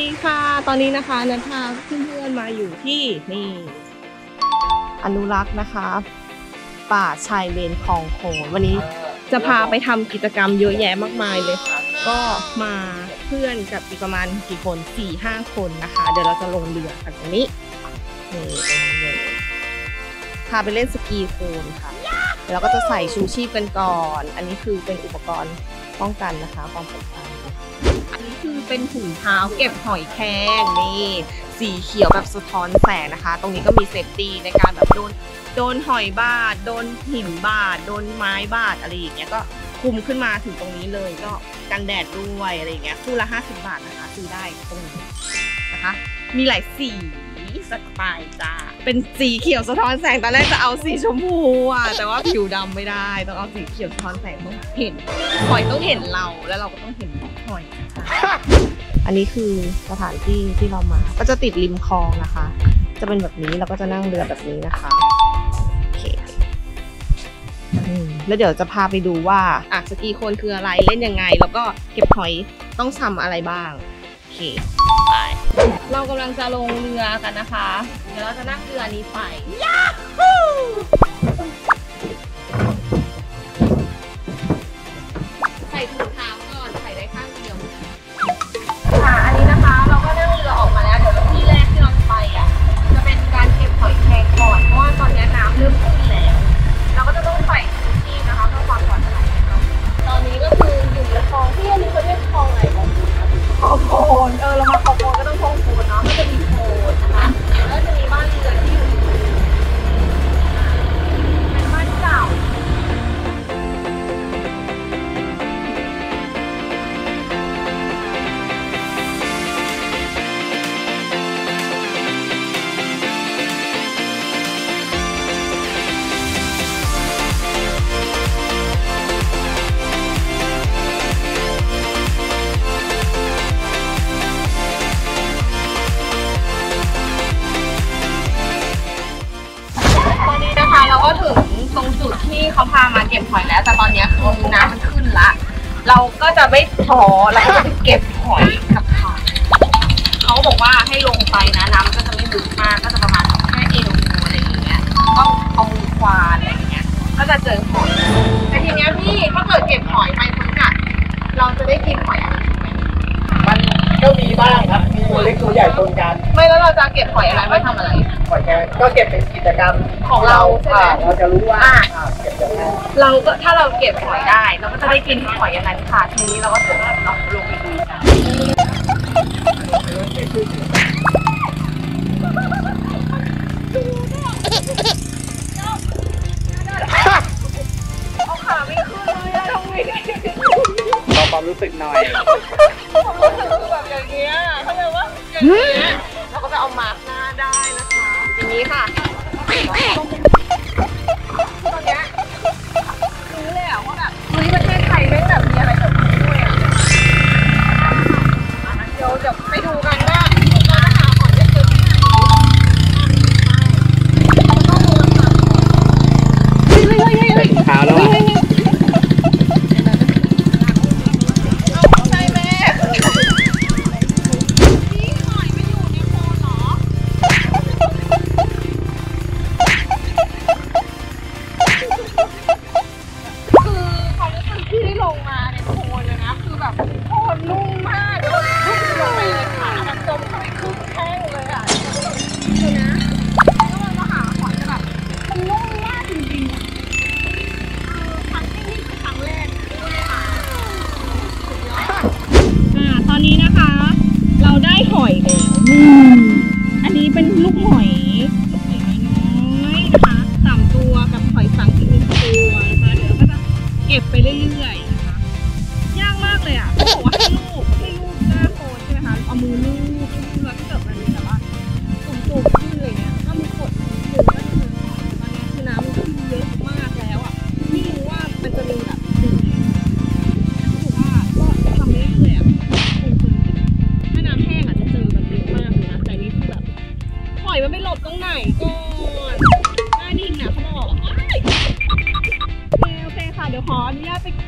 สวัสดีค่ะ ตอนนี้นะคะนันพาเพื่อนๆมาอยู่ที่นี่ อนุรักษ์นะคะ ป่าชายเลนคลองโขวันนี้จะพาไปทำกิจกรรมเยอะแยะมากมายเลยก็มาเพื่อนกับอีกประมาณกี่คนสี่ห้าคนนะคะ เดี๋ยวเราจะลงเรือกันตรงนี้นี่พาไปเล่นสกีโคนค่ะเดี๋ยวก็จะใส่ชูชีพกันก่อน อันนี้คือเป็นอุปกรณ์ป้องกันนะคะความปลอดภัย คือเป็นถุงเท้าเก็บหอยแครงนี่สีเขียวแบบสะท้อนแสงนะคะ ตรงนี้ก็มีเซฟตี้ในการแบบโดนโดนหอยบาดโดนหินบาดโดนไม้บาดอะไรอย่างเงี้ยก็คุมขึ้นมาถึงตรงนี้เลยก็กันแดดด้วยอะไรอย่างเงี้ยคู่ละ 50 บาทนะคะซื้อได้ตรงนี้นะคะ มีหลายสีสไตล์จ้าเป็นสีเขียวสะท้อนแสงตอนแรกจะเอาสีชมพูอะแต่ว่าผิวดำไม่ได้ ต้องเอาสีเขียวสะท้อนแสงต้องเห็นหอยต้องเห็นเราแล้วเราก็ต้องเห็น อันนี้คือสถานที่ที่เรามา ก็จะติดริมคลองนะคะ จะเป็นแบบนี้เราก็จะนั่งเรือแบบนี้นะคะโอเคอแล้วเดี๋ยวจะพาไปดูว่าอะสกีโคนคืออะไรเล่นยังไง แล้วก็เก็บหอยต้องทำอะไรบ้างโอเคไปเรากำลังจะลงเรือกันนะคะ เดี๋ยวเราจะนั่งเรือนี้ไปยาฮู พามาเก็บหอยแล้ว แต่ตอนนี้คือน้ำมันขึ้นละ เราก็จะไม่ท้อเราก็จะไปเก็บหอยกับเขาเขาบอกว่าให้ลงไปนะน้ำก็จะไม่ลึกมากก็จะประมาณแค่เอวอะไรอย่างเงี้ยต้องเอามือควานอะไรอย่างเงี้ย ก็จะเจอหอยแต่ทีเนี้ยพี่ถ้าเกิดเก็บหอยไปปุ๊บอะเราจะได้กินหอยอะไรถูกไหมมันก็มีบ้างครับมีตัวเล็กตัวใหญ่ปนกัน ไม่แล้วเราจะเก็บหอยอะไรไว้ทำอะไร หอยแครงก็เก็บเป็นกิจกรรมของเราใช่ไหม อ่เราจะรู้ว่าอ่าอ่าเก็บยังไงเราก็ถ้าเราเก็บหอยได้ เราก็จะได้กินหอยอันนั้นค่ะทีนี้เราก็จะเราลงไปดูกัน เอาขาไม่ขึ้นเลยอะทำไงดีขอความรู้สึกหน่อย ผมรู้สึกคือแบบอย่างเงี้ยเข้าใจว่าอย่างเงี้ย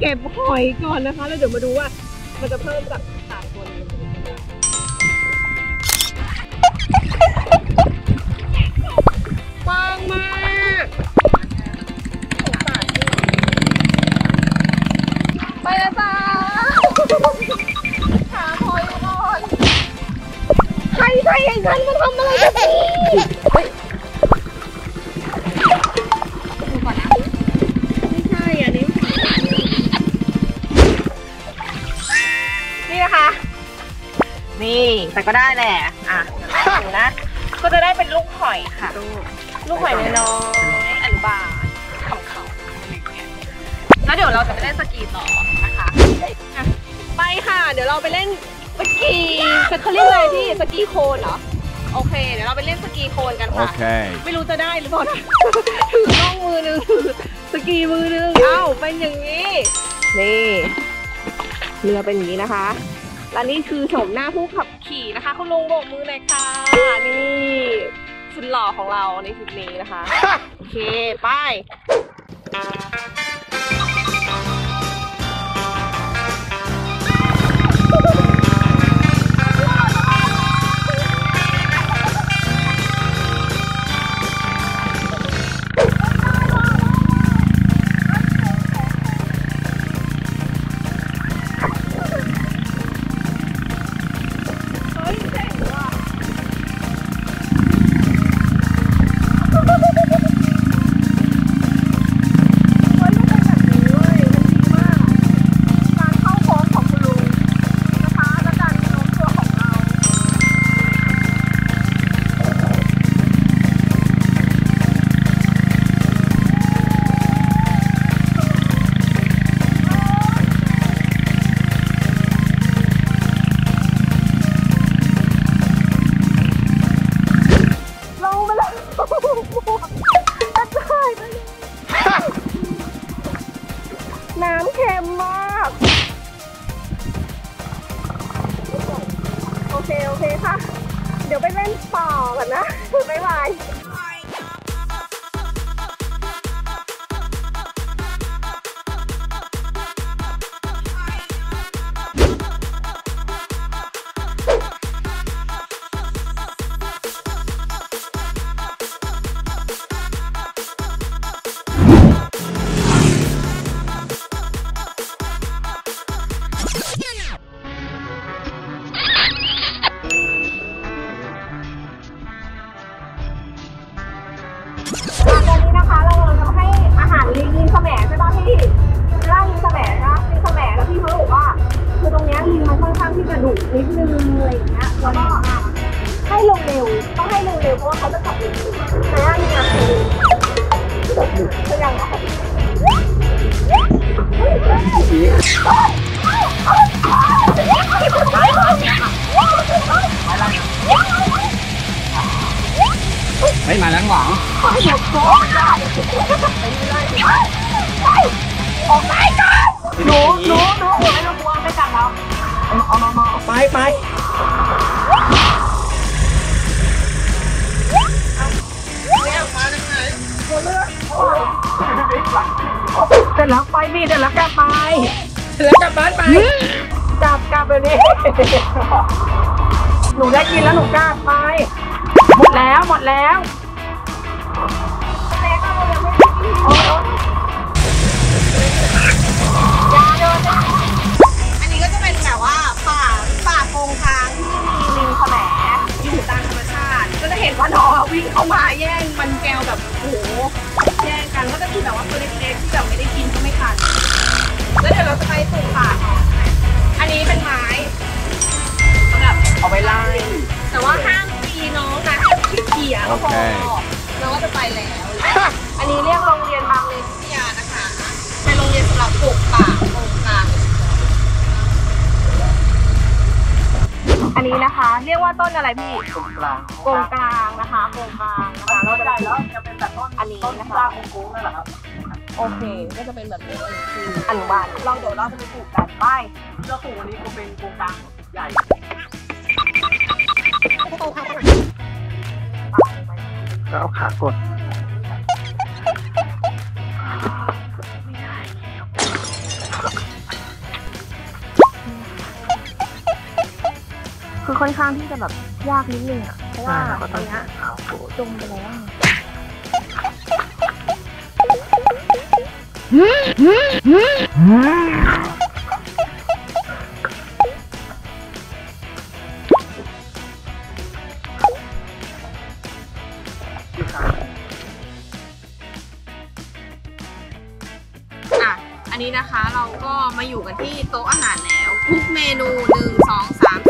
เก็บหอยก่อนนะคะ แล้วเดี๋ยวมาดูว่ามันจะเพิ่มจากสามคนกว้างมากไปแล้วจ้าหาหอยก่อนใครใครอย่างนั้นมัน แต่ก็ได้แหละ อะเดี๋ยวนะ ก็จะได้เป็นลูกหอยค่ะ ลูกหอยน้อยๆอนุบาลขำๆอะไรอย่างเงี้ยแล้วเดี๋ยวเราจะไปเล่นสกีต่อนะคะอะไปค่ะ เดี๋ยวเราไปเล่นสกีเขาเรียกอะไรพี่สกีโคลนเหรอ โอเค เดี๋ยวเราไปเล่นสกีโคลนกันค่ะ Okay. ไม่รู้จะได้หรือเปล่านะถือกล้องมือหนึ่งถือสกีมือหนึ่งเอ้าเป็นอย่างนี้ นี่เรือเป็นอย่างนี้นะคะ และนี่คือโฉมหน้าผู้ขับขี่นะคะ คุณลุงโบกมือหน่อยค่ะ นี่สุดหล่อของเราในทริปนี้นะคะ โอเค ไป ไม่มาแล้วหวังหนูหนูหนูไม่ต้องกลัวไม่กัดเราเอามามาไปไปเสร็จแล้วไปนี่เสร็จแล้วกลับไปเสร็จแล้วกลับบ้านไปกลับกลับไปนี่หนูได้กินแล้วหนูกลับไป หมดแล้วหมดแล้วอันนี้ก็จะเป็นแบบว่าป่าป่าโกงกลางที่มีลิงแสมอยู่ตามธรรมชาติ ก็จะเห็นว่าน้องวิ่งเข้ามาแย่งมันแก้วแบบโอ้โหแย่งกันก็จะมีแบบว่าตัวเล็กๆที่แบบไม่ได้ นนี้นะคะ เรียกว่าต้นอะไรพี่ตรงกลางโกงกลางนะคะโกงกลางนะคะเราเราจะจะได้แล้วจะเป็นแบบต้นอันนี้นะคะลากโค้งๆนั่นแหละครับ โอเค ก็จะเป็นแบบนี้อันนี้คืออนุบาลเราเดี๋ยวเราจะไปปลูกกันไปเจ้าปู่วันนี้ก็เป็นโครงกลางใหญ่แล้วเอาขากด คือค่อนข้างที่จะแบบยากนิดนึงอะ เพราะว่าตอนนี้จมไปแล้วอะ อันนี้นะคะเราก็มาอยู่กันที่โต๊ะอาหารแล้ว ทุกเมนูหนึ่งสองสาม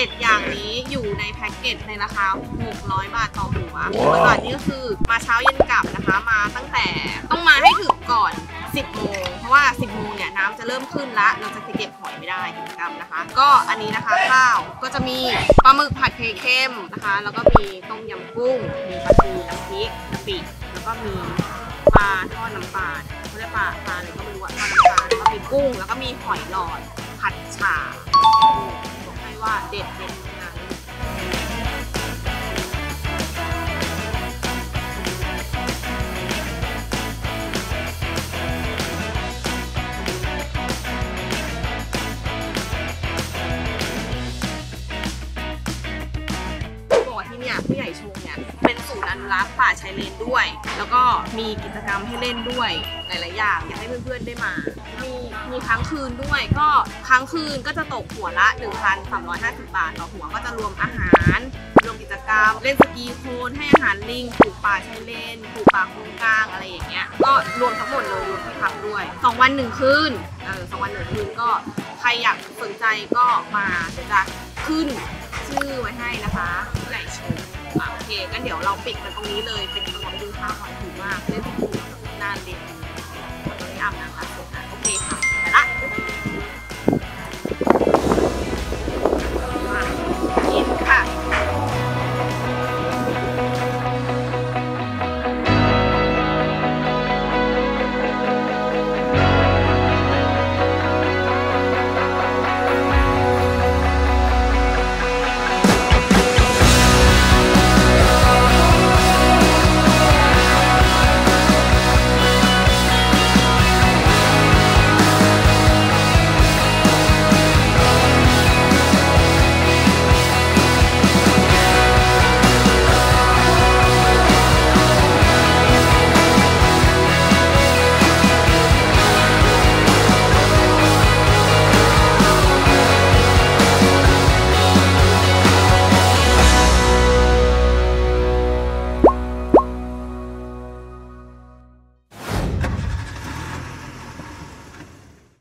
7 อย่างนี้อยู่ในแพ็กเกจในราคา 600 บาทต่อหัว600บาทนี่ก็คือมาเช้าเย็นกลับนะคะ มาตั้งแต่ต้องมาให้ถึงก่อน 10 โมง เพราะว่า 10 โมงเนี่ยน้ำจะเริ่มขึ้นละ เราจะเก็บหอยไม่ได้กิจกรนะคะ ก็อันนี้นะคะข้าวก็จะมีปลาหมึกผัดเคเข้มนะคะ แล้วก็มีต้มยำกุ้ง มีปลาทูน้ำพริกกะปิ แล้วก็มีปลาทอดน้ำปลาเขาเรีปลาปลาอะไรก็ไม่รู้อะปลาน้ำปลาแล้วก็มีกุ้ง แล้วก็มีหอยหลอดผัดฉ่า บอก รักษ์ป่าชายเลนด้วย แล้วก็มีกิจกรรมให้เล่นด้วยหลายๆอย่างอยากให้เพื่อนๆได้มา มีมีค้างคืนด้วย ก็ค้างคืนก็จะตกหัวละ 1,350 บาท ต่อหัวก็จะรวมอาหารรวมกิจกรรม เล่นสกีโคนให้อาหารลิงปลูกป่าชายเลนปลูกป่าโครงกลางอะไรอย่างเงี้ยก็รวมทั้งหมดเลยรวมที่พักด้วย 2 วัน1คืนเออสองวันหนึ่งคืนก็ใครอยากสนใจก็มาเดี๋ยวจะขึ้นชื่อไว้ให้นะคะผู้ใหญ่ชม ค่ะโอเคงั้นเดี๋ยวเราปิดกันตรงนี้เลยเป็นของดูท่าหอยถือว่าเล่นถูกนานเด็กตอนนี้อาบน้ำคะโอเคค่ะไปละ